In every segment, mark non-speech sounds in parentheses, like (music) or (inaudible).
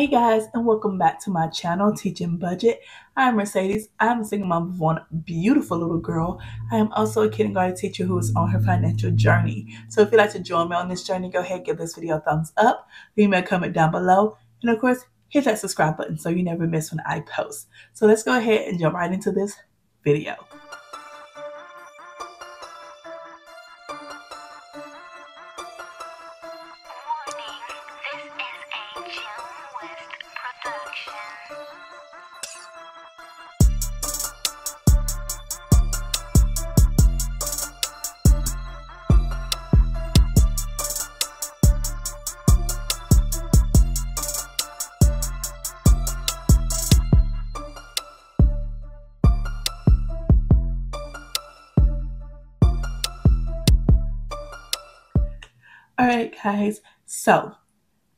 Hey guys, and welcome back to my channel, Teach and Budget. I'm Mercedes. I'm a single mom of one beautiful little girl. I am also a kindergarten teacher who is on her financial journey. So if you'd like to join me on this journey, go ahead, give this video a thumbs up, leave me a comment down below, and of course, hit that subscribe button so you never miss when I post. So let's go ahead and jump right into this video. Guys. So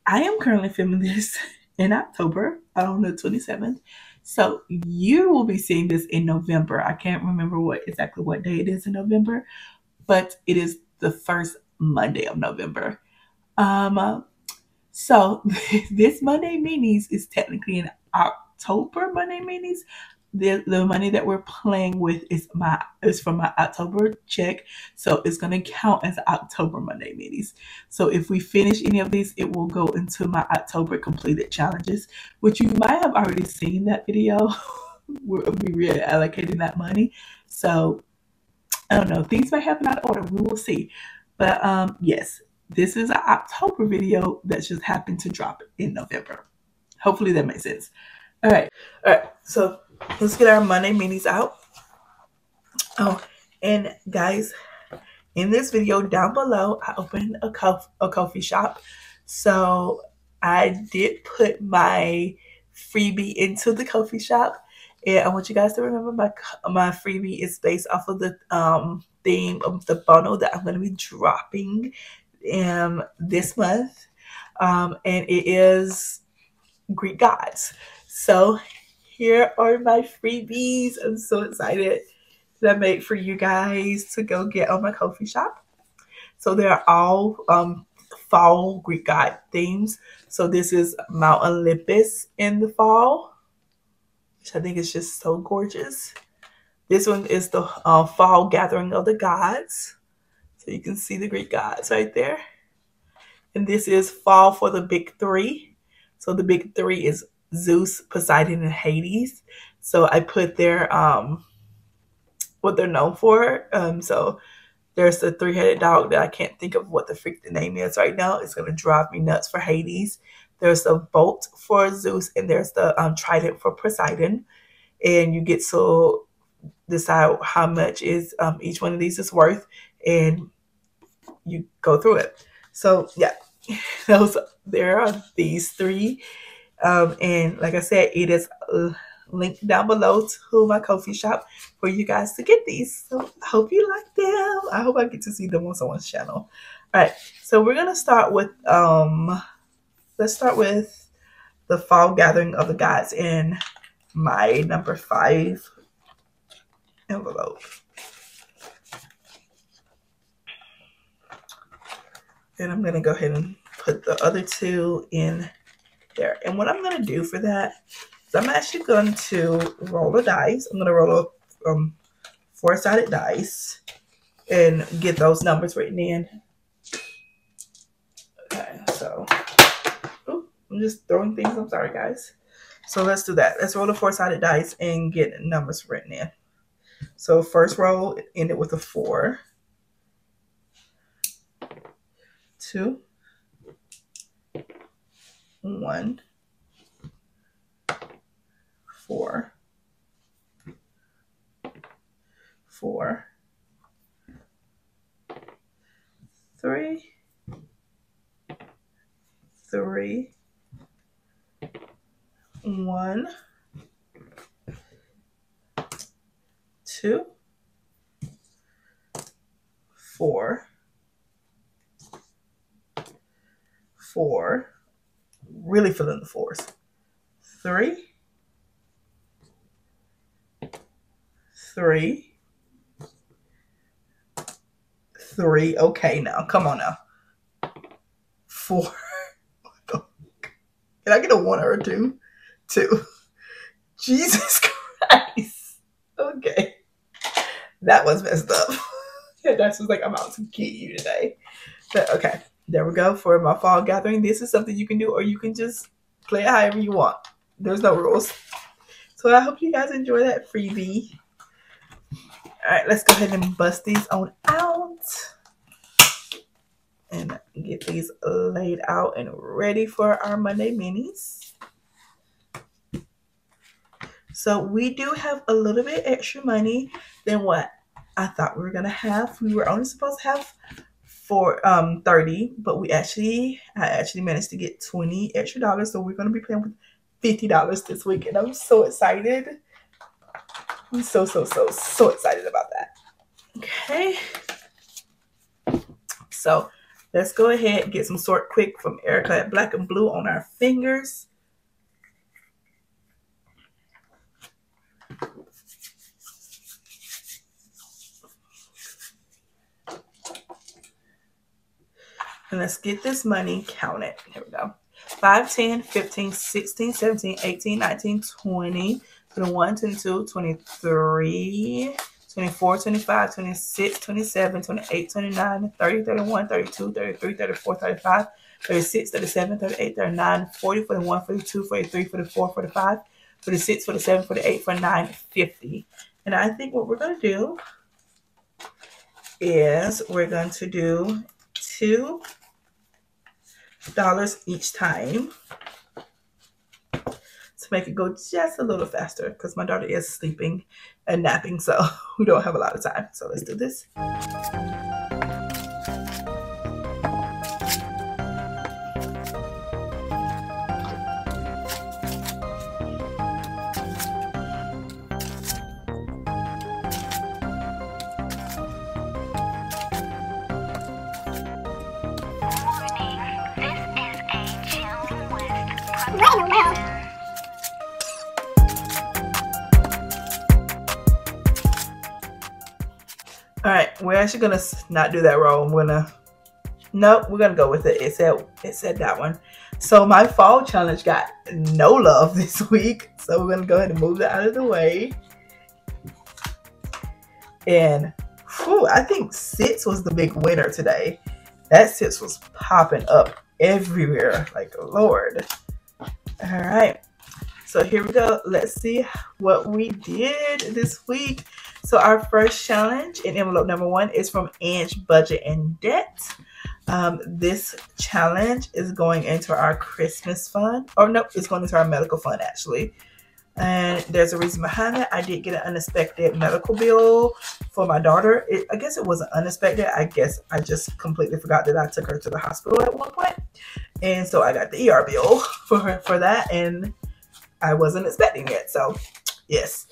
I am currently filming this (laughs) in October on the 27th. So you will be seeing this in November. I can't remember what exactly what day it is in November, but it is the first Monday of November. Um, so (laughs) this Monday minis is technically an October Monday minis, the, the money that we're playing with is my is from my October check. So it's gonna count as October Monday minis. So if we finish any of these, it will go into my October completed challenges, which you might have already seen that video. (laughs) we'll be reallocating that money. So I don't know, things might happen out of order. We will see. But um yes, this is an October video that just happened to drop in November. Hopefully that makes sense. All right. All right. So let's get our Monday minis out. Oh, and guys, in this video down below, I opened a, co- a Ko-fi shop. So I did put my freebie into the Ko-fi shop. And I want you guys to remember my my freebie is based off of the um, theme of the bundle that I'm going to be dropping um, this month. Um, and it is Greek gods. So here are my freebies. I'm so excited that I made for you guys to go get on my Ko-fi shop. So they're all um, fall Greek god themes. So this is Mount Olympus in the fall, which I think is just so gorgeous. This one is the uh, fall gathering of the gods. So you can see the Greek gods right there. And this is fall for the big three. So the big three is Zeus, Poseidon, and Hades. So I put their um what they're known for. Um, so there's the three-headed dog that I can't think of what the freak the name is right now. It's gonna drive me nuts for Hades. There's the bolt for Zeus, and there's the um, trident for Poseidon. And you get to decide how much is um, each one of these is worth, and you go through it. So yeah, (laughs) those there are these three um, and like I said, it is linked down below to my Ko-fi shop for you guys to get these. So I hope you like them. I hope I get to see them on someone's channel. All right, so we're gonna start with um, let's start with the fall gathering of the gods in my number five envelope. And I'm gonna go ahead and put the other two in there. And what I'm going to do for that is I'm actually going to roll a dice. I'm going to roll a um, four-sided dice and get those numbers written in. Okay, so I'm just throwing things. I'm sorry, guys. So let's do that. Let's roll a four-sided dice and get numbers written in. So first roll ended with a four. Two one, four, four, three, three, one, two, four, four, really feeling the force. Three, three, three. Okay, now come on now. Four, (laughs) Can I get a one or a two? Two. (laughs) Jesus Christ. Okay. That was messed up. (laughs) yeah, that's just like I'm out to get you today. But okay. There we go for my fall gathering. This is something you can do, or you can just play it however you want. There's no rules. So I hope you guys enjoy that freebie. All right, let's go ahead and bust these on out and get these laid out and ready for our Monday minis. So we do have a little bit extra money than what I thought we were gonna have. We were only supposed to have for um 30, but we actually I actually managed to get 20 extra dollars. So we're gonna be playing with $50 this week, and I'm so excited. I'm so so so so excited about that. Okay. So let's go ahead get some sort quick from Erica at Black and Blue on our fingers. And let's get this money counted. Here we go. 5, 10, 15, 16, 17, 18, 19, 20, 21, 22, 23, 24, 25, 26, 27, 28, 29, 30, 31, 32, 33, 34, 35, 36, 37, 38, 39, 40, 41, 42, 43, 44, 45, 46, 47, 48, 49, 50. And I think what we're going to do is we're going to do two dollars each time to make it go just a little faster because my daughter is sleeping and napping so (laughs) we don't have a lot of time. So let's do this All right, we're actually gonna not do that roll. I'm gonna, nope, we're gonna go with it. It said it said that one. So my fall challenge got no love (laughs) this week. So we're gonna go ahead and move that out of the way. And whew, I think six was the big winner today. That six was popping up everywhere. Like Lord. All right. So here we go. Let's see what we did this week. So our first challenge in envelope number one is from Ange Budget and Debt. Um, this challenge is going into our Christmas fund. Or no, it's going into our medical fund actually. And there's a reason behind that. I did get an unexpected medical bill for my daughter. It, I guess it wasn't unexpected. I guess I just completely forgot that I took her to the hospital at one point. And so I got the ER bill (laughs) for her for that. And I wasn't expecting it. So yes.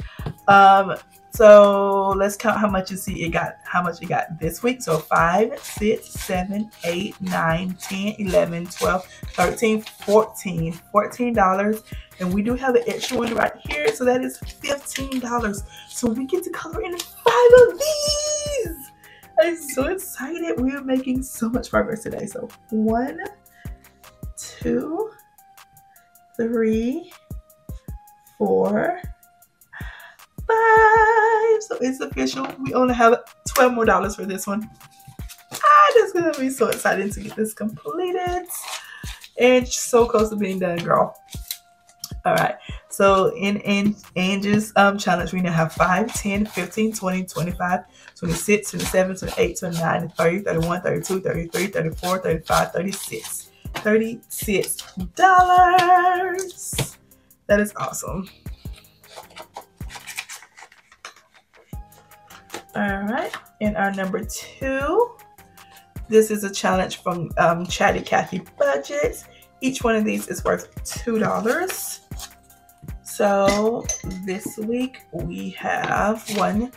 Um, so let's count how much you see it got, how much it got this week. So 5, 6, 7, 8, 9, 10, 11, 12, 13, 14. $14. And we do have an extra one right here. So that is $15. So we get to color in five of these. I'm so excited. We are making so much progress today. So one, two, three, four, five. So it's official. We only have 12 more dollars for this one. Ah, that's gonna be so exciting to get this completed. And so close to being done, girl. All right. So in, in Ange's um, challenge, we now have 5, 10, 15, 20, 25, 26, 27, 28, 29, 30, 31, 32, 33, 34, 35, 36. $36. That is awesome. All right, and our number two, this is a challenge from um, Chatty Kathy Budgets. Each one of these is worth $2. So this week we have one,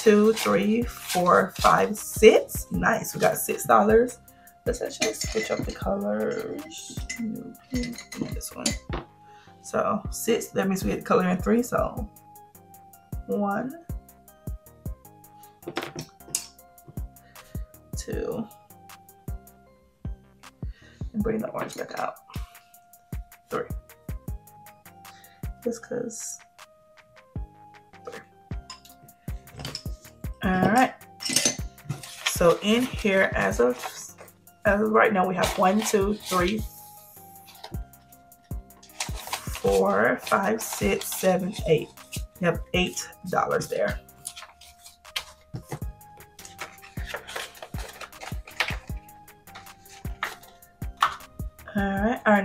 two, three, four, five, six. Nice, we got $6. Let's actually switch up the colors. This one. So six, that means we had color in three. So one, two, and bring the orange back out. Three. just because. All right. So in here, as of as of right now, we have one, two, three, four, five, six, seven, eight. We have eight dollars there.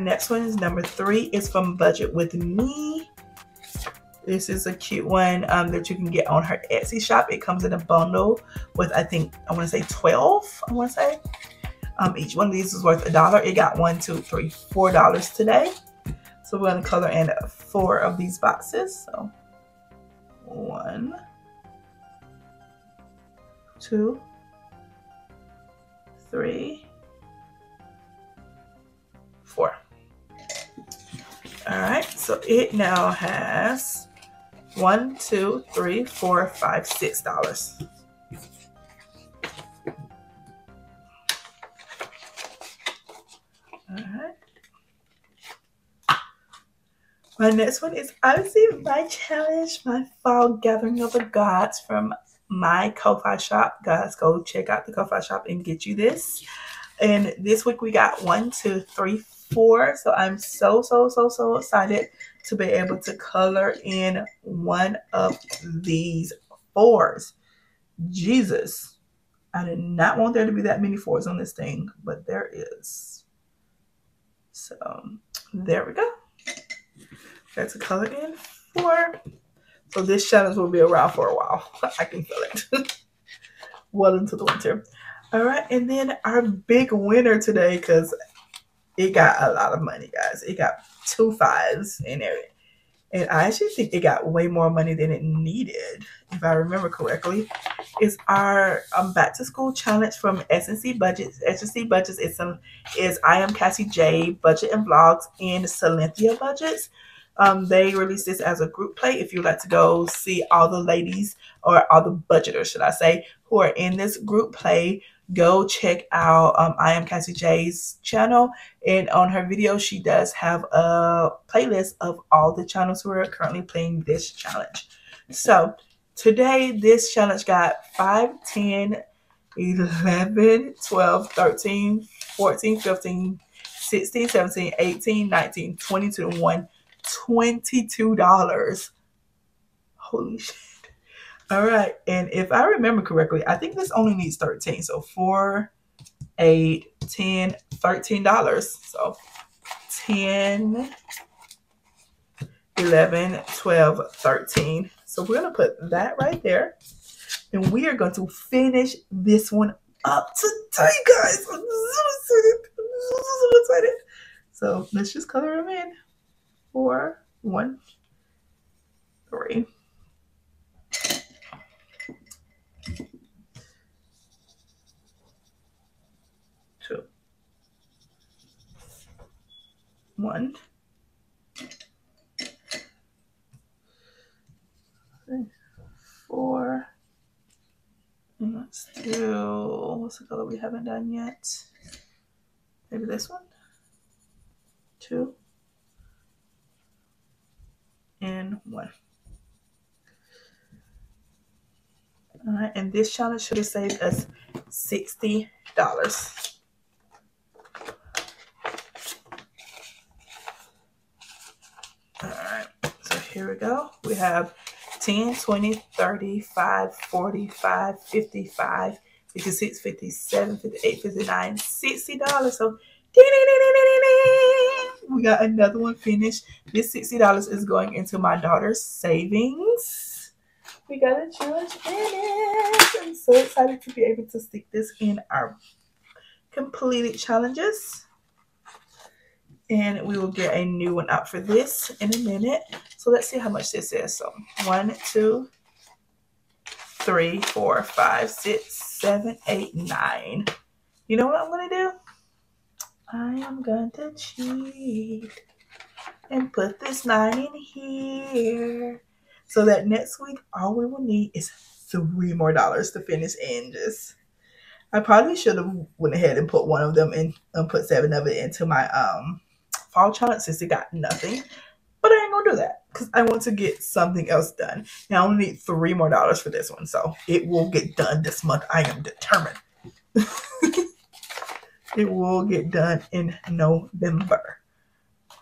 Next one is number three. It's from Budget with Mi. This is a cute one um, that you can get on her Etsy shop. It comes in a bundle with, I think, I want to say 12, I want to say. Um, each one of these is worth a dollar. It got one, two, three, four dollars today. So we're going to color in four of these boxes. So one, two, three, four. All right, so it now has one, two, three, four, five, six dollars. All right. My next one is obviously my challenge, my fall gathering of the gods from my Ko-Fi shop. Guys, go check out the Ko-Fi shop and get you this. And this week we got one, two, three, four. So I'm so, so, so, so excited to be able to color in one of these fours. Jesus. I did not want there to be that many fours on this thing, but there is. So there we go. That's a color in four. So this challenge will be around for a while. (laughs) I can feel it. (laughs) well into the winter. All right, and then our big winner today, because it got a lot of money, guys. It got two fives in there. And I actually think it got way more money than it needed, if I remember correctly. It's our um, back to school challenge from SNC Budgets. SNC Budgets is some is I am Cassie J Budget and Vlogs and Silynthia Budgets. Um, they released this as a group play. If you'd like to go see all the ladies or all the budgeters, should I say, who are in this group play, go check out um, I am Cassie J's channel. And on her video, she does have a playlist of all the channels who are currently playing this challenge. So today, this challenge got 5, 10, 11, 12, 13, 14, 15, 16, 17, 18, 19, 20, 21, $22. Holy shit. All right. And if I remember correctly, I think this only needs 13. So 4, 8, 10, $13. So 10, 11, 12, 13. So we're going to put that right there. And we are going to finish this one up today, guys. I'm so excited. I'm so excited. So let's just color them in four, one, three. Two. One. Four. And let's do what's the color we haven't done yet? Maybe this one. Two and one. All right, and this challenge should have saved us $60. All right, so here we go. We have 10, 20, 35, 45, 55, 56, 57, 58, 59, $60. So, ding, ding, ding, ding, ding, ding. we got another one finished. This $60 is going into my daughter's savings. We got a challenge finished. I'm so excited to be able to stick this in our completed challenges. And we will get a new one out for this in a minute. So let's see how much this is. So one, two, three, four, five, six, seven, eight, nine. You know what I'm going to do? I am going to cheat and put this nine in here. So that next week, all we will need is three more dollars to finish in just I probably should have went ahead and put one of them in and put seven of it into my um fall challenge since it got nothing. But I ain't gonna do that. because I want to get something else done. Now I only need three more dollars for this one, so it will get done this month. I am determined. (laughs) it will get done in November.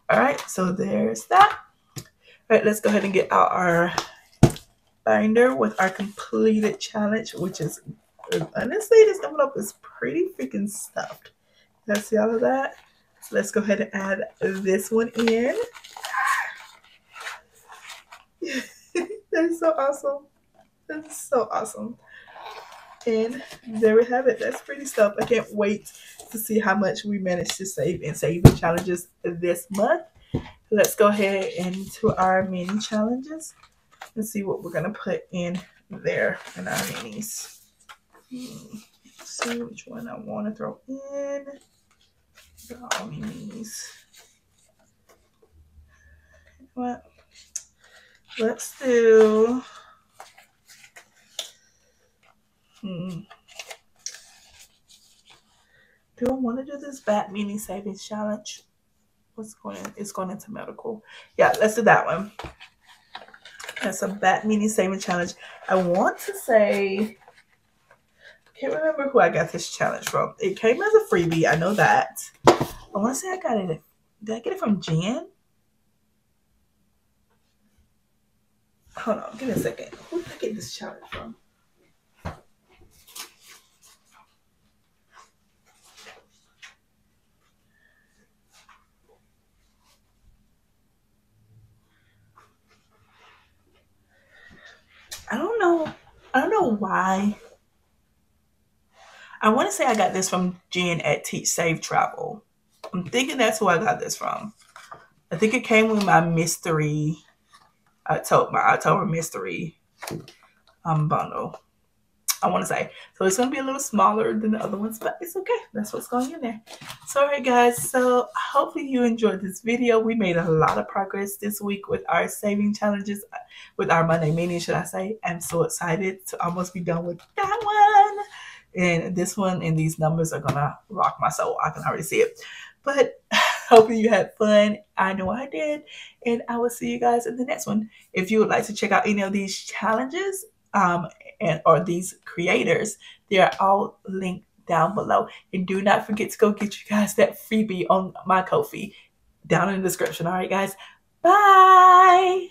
All right, so there's that. All right, let's go ahead and get out our binder with our completed challenge, which is honestly, this envelope is pretty freaking stuffed. Let's see all of that. So let's go ahead and add this one in. (laughs) That's so awesome. That's so awesome. And there we have it. That's pretty stuff. I can't wait to see how much we managed to save in saving challenges this month. Let's go ahead into our mini challenges and see what we're gonna put in there in our minis. Hmm. see which one I want to throw in. All minis. What? Let's do. Hmm. Do I want to do this bat mini savings challenge? What's going in? It's going into medical. Yeah, let's do that one. That's a bat mini saving challenge. I want to say I can't remember who I got this challenge from. It came as a freebie. I know that. I want to say I got it. Did I get it from Jan? Hold on, give me a second. Who did I get this challenge from? I don't know. I don't know why. I want to say I got this from Jen at Teach Save Travel. I'm thinking that's who I got this from. I think it came with my mystery I told my October mystery um, bundle. I want to say. So it's going to be a little smaller than the other ones, but it's okay. That's what's going in there. So, all right, guys. So, hopefully you enjoyed this video. We made a lot of progress this week with our saving challenges, uh, with our Monday mini, should I say. I'm so excited to almost be done with that one. And this one and these numbers are going to rock my soul. I can already see it. But (laughs) hoping you had fun. I know I did. And I will see you guys in the next one. If you would like to check out any of these challenges um, and or these creators, they are all linked down below. And do not forget to go get you guys that freebie on my Ko-fi down in the description. All right, guys. Bye.